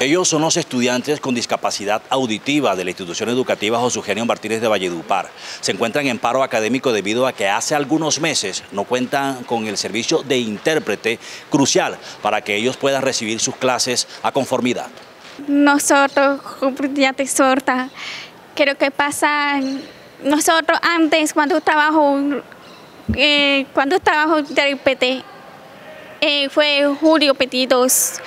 Ellos son los estudiantes con discapacidad auditiva de la institución educativa José Eugenio Martínez de Valledupar. Se encuentran en paro académico debido a que hace algunos meses no cuentan con el servicio de intérprete crucial para que ellos puedan recibir sus clases a conformidad. Nosotros, estudiantes sorda, creo que pasa, nosotros antes cuando trabajo, eh, cuando trabajo intérprete, eh, fue Julio Petitos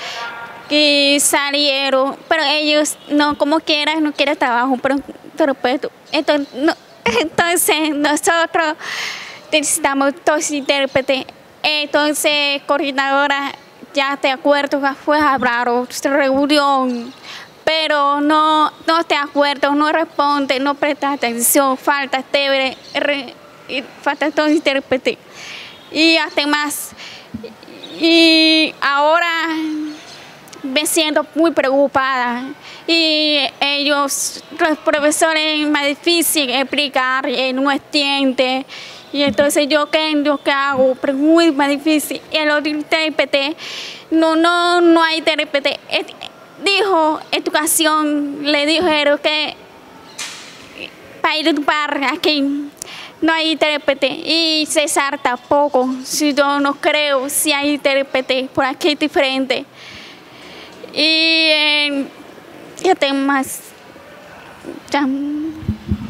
que salieron, pero ellos no, como quieran, no quieren trabajo, pero, pero pues, entonces, nosotros necesitamos dos intérpretes. Entonces, coordinadora, ya te acuerdo, fue a hablar, reunión, pero no, no te acuerdo, no responde, no presta atención, falta este, falta dos intérpretes. Y además, y ahora me siento muy preocupada y ellos, los profesores, es más difícil explicar, eh, no entiende. Y entonces yo qué, yo qué hago, pero muy más difícil. Y el otro no, no, no hay intérprete. Dijo educación, le dijeron que para ir para aquí no hay intérprete y César tampoco. Si yo no creo si hay intérprete, por aquí es diferente. Y ya tengo más.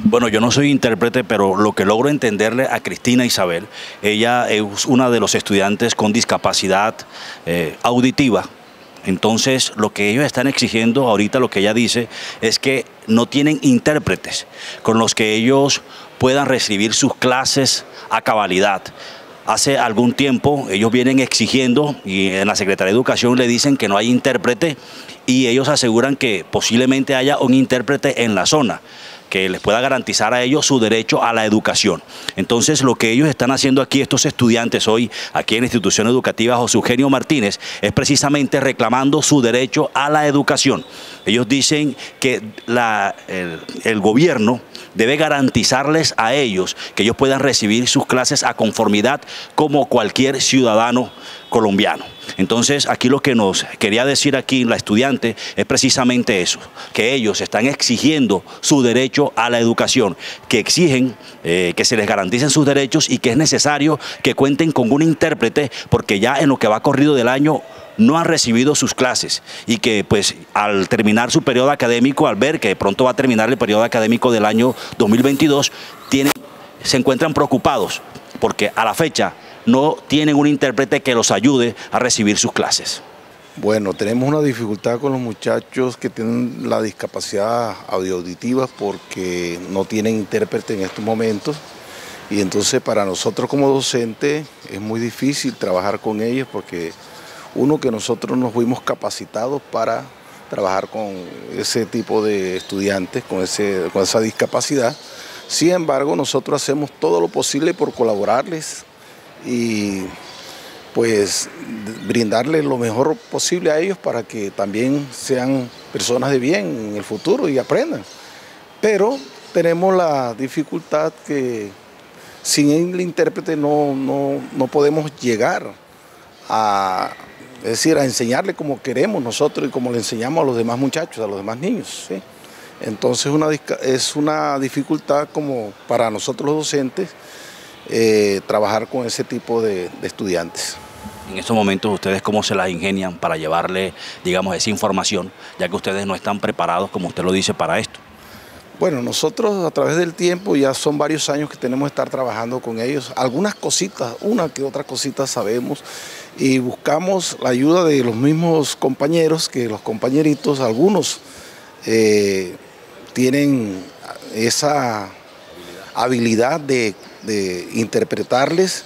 Bueno, yo no soy intérprete, pero lo que logro entenderle a Cristina Isabel, ella es una de los estudiantes con discapacidad eh, auditiva. Entonces, lo que ellos están exigiendo ahorita, lo que ella dice, es que no tienen intérpretes con los que ellos puedan recibir sus clases a cabalidad. Hace algún tiempo ellos vienen exigiendo y en la Secretaría de Educación le dicen que no hay intérprete y ellos aseguran que posiblemente haya un intérprete en la zona que les pueda garantizar a ellos su derecho a la educación. Entonces, lo que ellos están haciendo aquí, estos estudiantes hoy, aquí en la institución educativa José Eugenio Martínez, es precisamente reclamando su derecho a la educación. Ellos dicen que el gobierno debe garantizarles a ellos que ellos puedan recibir sus clases a conformidad como cualquier ciudadano colombiano. Entonces, aquí lo que nos quería decir aquí la estudiante es precisamente eso, que ellos están exigiendo su derecho a la educación, que exigen eh, que se les garanticen sus derechos y que es necesario que cuenten con un intérprete, porque ya en lo que va corrido del año no han recibido sus clases y que pues al terminar su periodo académico, al ver que pronto va a terminar el periodo académico del año 2022, tienen, se encuentran preocupados porque a la fecha no tienen un intérprete que los ayude a recibir sus clases? Bueno, tenemos una dificultad con los muchachos que tienen la discapacidad auditiva porque no tienen intérprete en estos momentos y entonces para nosotros como docentes es muy difícil trabajar con ellos porque uno que nosotros nos fuimos capacitados para trabajar con ese tipo de estudiantes, con, ese, con esa discapacidad. Sin embargo, nosotros hacemos todo lo posible por colaborarles y pues brindarle lo mejor posible a ellos para que también sean personas de bien en el futuro y aprendan. Pero tenemos la dificultad que sin el intérprete no, no, podemos llegar a, es decir, a enseñarle como queremos nosotros y como le enseñamos a los demás muchachos, a los demás niños. Entonces una, es una dificultad como para nosotros los docentes eh, trabajar con ese tipo de, estudiantes. En estos momentos, ¿ustedes cómo se las ingenian para llevarle, digamos, esa información, ya que ustedes no están preparados, como usted lo dice, para esto? Bueno, nosotros a través del tiempo, ya son varios años que tenemos que estar trabajando con ellos. Algunas cositas, una que otra cosita sabemos y buscamos la ayuda de los mismos compañeros, que los compañeritos, algunos eh, tienen esa habilidad de de interpretarles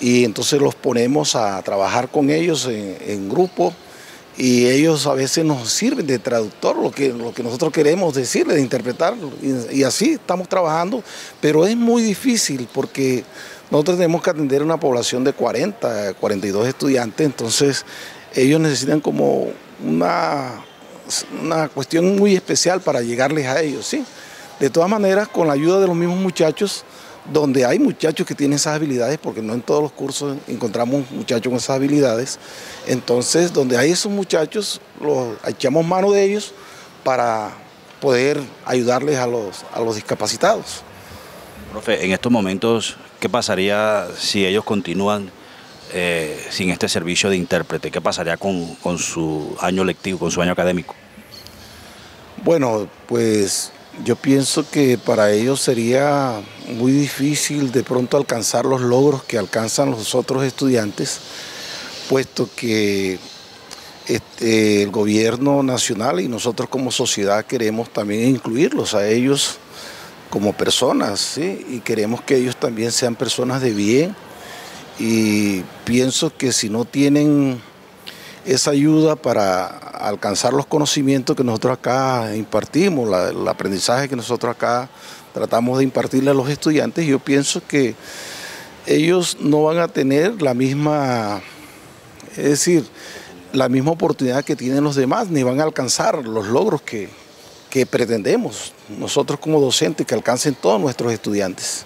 y entonces los ponemos a trabajar con ellos en, grupo y ellos a veces nos sirven de traductor, lo que, lo que nosotros queremos decirles, de interpretarlo. Y, así estamos trabajando, pero es muy difícil porque nosotros tenemos que atender una población de 40, 42 estudiantes, entonces ellos necesitan como una, una cuestión muy especial para llegarles a ellos, ¿sí? De todas maneras, con la ayuda de los mismos muchachos, donde hay muchachos que tienen esas habilidades, porque no en todos los cursos encontramos muchachos con esas habilidades. Entonces, donde hay esos muchachos, los, echamos mano de ellos para poder ayudarles a los, a los discapacitados. Profe, en estos momentos, ¿qué pasaría si ellos continúan eh, sin este servicio de intérprete? ¿Qué pasaría con, con su año lectivo, con su año académico? Bueno, pues yo pienso que para ellos sería muy difícil de pronto alcanzar los logros que alcanzan los otros estudiantes, puesto que este, el gobierno nacional y nosotros como sociedad queremos también incluirlos a ellos como personas, y queremos que ellos también sean personas de bien. Y pienso que si no tienen esa ayuda para alcanzar los conocimientos que nosotros acá impartimos, el aprendizaje que nosotros acá tratamos de impartirle a los estudiantes, yo pienso que ellos no van a tener la misma, es decir, la misma oportunidad que tienen los demás, ni van a alcanzar los logros que, que pretendemos nosotros como docentes que alcancen todos nuestros estudiantes.